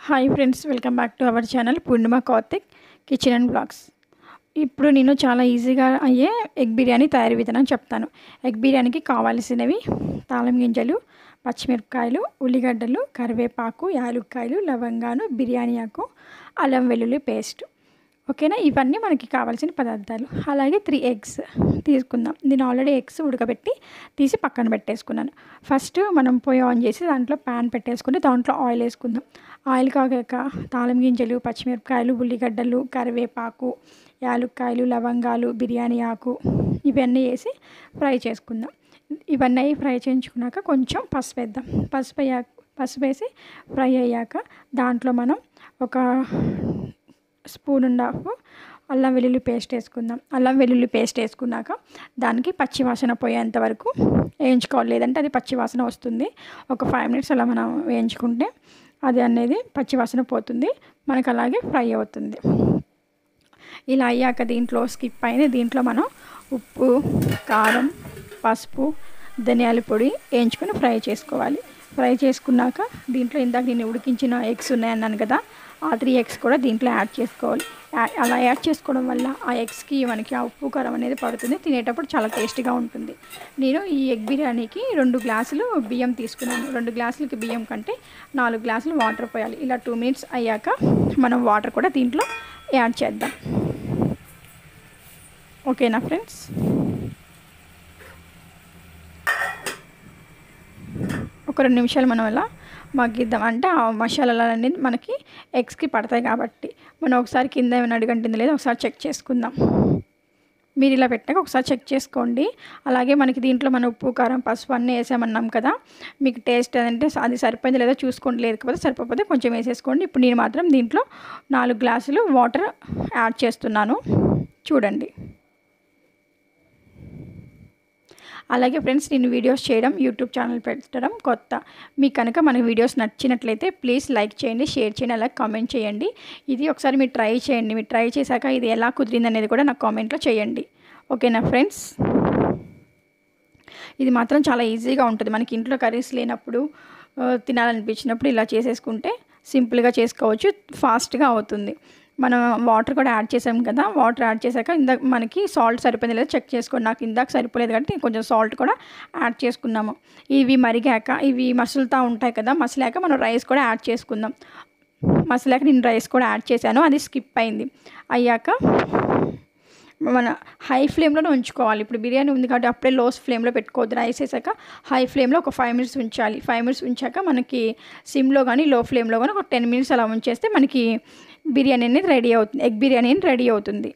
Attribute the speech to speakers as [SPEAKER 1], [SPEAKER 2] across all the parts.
[SPEAKER 1] Hi friends welcome back to our channel Purnima Karthik kitchen and blogs ఇప్పుడు నేను చాలా ఈజీగా అయ్యే ఎగ్ బిర్యానీ తయారీ విధానం చెప్తాను. ఎగ్ బిర్యానీకి కావాల్సినవి తాళం గింజలు పచ్చిమిరపకాయలు ఉల్లిగడ్డలు కరివేపాకు యాలుక్కాయలు లవంగాను బిర్యానీ ఆకు అల్లం వెల్లుల్లి పేస్ట్ ఓకేనా? ఇవన్నీ మనకి కావాల్సిన పదార్థాలు. అలాగే త్రీ ఎగ్స్ తీసుకుందాం. నేను ఆల్రెడీ ఎగ్స్ ఉడకబెట్టి తీసి పక్కన పెట్టేసుకున్నాను. ఫస్ట్ మనం పొయ్యి ఆన్ చేసి దాంట్లో ప్యాన్ పెట్టేసుకుని దాంట్లో ఆయిల్ వేసుకుందాం. ఆయిల్ కాగాక తాళం గింజలు పచ్చిమిరపకాయలు ఉల్లిగడ్డలు కరివేపాకు యాలుక్కాయలు లవంగాలు బిర్యానీ ఆకు ఇవన్నీ వేసి ఫ్రై చేసుకుందాం. ఇవన్నీ ఫ్రై చేయించుకున్నాక కొంచెం పసుపు వేద్దాం. పసుపు అయ్యాక పసుపు వేసి ఫ్రై అయ్యాక దాంట్లో మనం ఒక స్పూన్ అండ్ హాఫ్ అల్లం వెల్లుల్లి పేస్ట్ వేసుకుందాం. అల్లం వెల్లుల్లి పేస్ట్ వేసుకున్నాక దానికి పచ్చివాసన పోయేంత వరకు వేయించుకోవాలి. లేదంటే అది పచ్చివాసన వస్తుంది. ఒక ఫైవ్ మినిట్స్ అలా మనం వేయించుకుంటే అది అనేది పచ్చివాసన పోతుంది. మనకు అలాగే ఫ్రై అవుతుంది. ఇలా అయ్యాక దీంట్లో స్కిప్ అయిన దీంట్లో మనం ఉప్పు కారం పసుపు ధనియాల పొడి వేయించుకొని ఫ్రై చేసుకోవాలి. ఫ్రై చేసుకున్నాక దీంట్లో ఇందాక నేను ఉడికించిన ఎగ్స్ ఉన్నాయన్నాను కదా ఆ త్రీ ఎగ్స్ కూడా దీంట్లో యాడ్ చేసుకోవాలి. అలా యాడ్ చేసుకోవడం వల్ల ఆ ఎగ్స్కి మనకి ఆ ఉప్పు కారం అనేది పడుతుంది తినేటప్పుడు చాలా టేస్టీగా ఉంటుంది. నేను ఈ ఎగ్ బిర్యానీకి రెండు గ్లాసులు బియ్యం తీసుకున్నాను. రెండు గ్లాసులకి బియ్యం కంటే నాలుగు గ్లాసులు వాటర్ పోయాలి. ఇలా టూ మినిట్స్ అయ్యాక మనం వాటర్ కూడా దీంట్లో యాడ్ చేద్దాం. ఓకేనా ఫ్రెండ్స్? ఒక రెండు నిమిషాలు మనం అలా మగ్గిద్దాం? అంటే ఆ మసాలాలు అనేది మనకి ఎగ్స్కి పడతాయి కాబట్టి. మనం ఒకసారి కింద ఏమైనా అడుగంటుంది లేదో ఒకసారి చెక్ చేసుకుందాం. మీరు ఇలా పెట్టాక ఒకసారి చెక్ చేసుకోండి. అలాగే మనకి దీంట్లో మన ఉప్పు కారం పసుపు అన్నీ వేసామన్నాం కదా. మీకు టేస్ట్ అంటే అది సరిపోయింది లేదో చూసుకోండి. లేకపోతే సరిపోతే కొంచెం వేసేసుకోండి. ఇప్పుడు నేను మాత్రం దీంట్లో నాలుగు గ్లాసులు వాటర్ యాడ్ చేస్తున్నాను. చూడండి. అలాగే ఫ్రెండ్స్ నేను వీడియోస్ చేయడం యూట్యూబ్ ఛానల్ పెట్టడం కొత్త. మీకు కనుక మన వీడియోస్ నచ్చినట్లయితే ప్లీజ్ లైక్ చేయండి షేర్ చేయండి అలాగే కామెంట్ చేయండి. ఇది ఒకసారి మీరు ట్రై చేయండి. మీరు ట్రై చేశాక ఇది ఎలా కుదిరింది అనేది కూడా నాకు కామెంట్లో చేయండి. ఓకేనా ఫ్రెండ్స్? ఇది మాత్రం చాలా ఈజీగా ఉంటుంది. మనకి ఇంట్లో కర్రీస్ లేనప్పుడు తినాలనిపించినప్పుడు ఇలా చేసేసుకుంటే సింపుల్గా చేసుకోవచ్చు ఫాస్ట్గా అవుతుంది. మనం వాటర్ కూడా యాడ్ చేసాం కదా వాటర్ యాడ్ చేశాక ఇందాక మనకి సాల్ట్ సరిపోయింది లేదా చెక్ చేసుకోండి నాకు ఇందాక సరిపోలేదు కాబట్టి కొంచెం సాల్ట్ కూడా యాడ్ చేసుకున్నాము. ఇవి మరిగాక ఇవి మసులుతూ ఉంటాయి కదా మసలాక మనం రైస్ కూడా యాడ్ చేసుకుందాం. మసలాక నేను రైస్ కూడా యాడ్ చేశాను అది స్కిప్ అయింది. అయ్యాక మన హై ఫ్లేమ్లోనే ఉంచుకోవాలి. ఇప్పుడు బిర్యానీ ఉంది కాబట్టి అప్పుడే లో ఫ్లేమ్లో పెట్టుకోవద్దు. రైస్ వేసాక హై ఫ్లేమ్లో ఒక ఫైవ్ మినిట్స్ ఉంచాలి. ఫైవ్ మినిట్స్ ఉంచాక మనకి సిమ్లో కానీ లో ఫ్లేమ్లో కానీ ఒక టెన్ మినిట్స్ అలా ఉంచేస్తే మనకి బిర్యానీ అనేది రెడీ అవుతుంది ఎగ్ బిర్యానీ అనేది రెడీ అవుతుంది.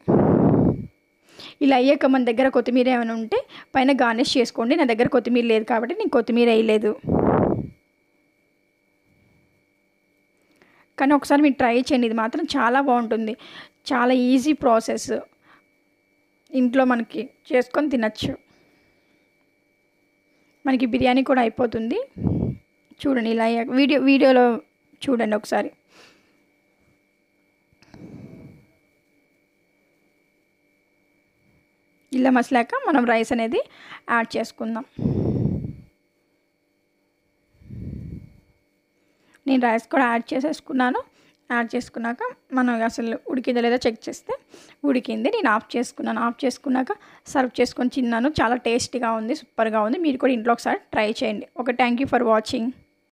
[SPEAKER 1] ఇలా అయ్యాక మన దగ్గర కొత్తిమీర ఏమైనా ఉంటే పైన గార్నిష్ చేసుకోండి. నా దగ్గర కొత్తిమీర లేదు కాబట్టి నేను కొత్తిమీర వేయలేదు. కానీ ఒకసారి మీరు ట్రై చేయండి. ఇది మాత్రం చాలా బాగుంటుంది. చాలా ఈజీ ప్రాసెస్. ఇంట్లో మనకి చేసుకొని తినచ్చు. మనకి బిర్యానీ కూడా అయిపోతుంది. చూడండి ఇలా వీడియో వీడియోలో చూడండి ఒకసారి. ఇలా మసిలాక మనం రైస్ అనేది యాడ్ చేసుకుందాం. నేను రైస్ కూడా యాడ్ చేసేసుకున్నాను. యాడ్ చేసుకున్నాక మనం అసలు ఉడికిందో లేదో చెక్ చేస్తే ఉడికింది. నేను ఆఫ్ చేసుకున్నాను. ఆఫ్ చేసుకున్నాక సర్వ్ చేసుకొని తిన్నాను. చాలా టేస్టీగా ఉంది సూపర్గా ఉంది. మీరు కూడా ఇంట్లో ఒకసారి ట్రై చేయండి. Okay thank you for watching.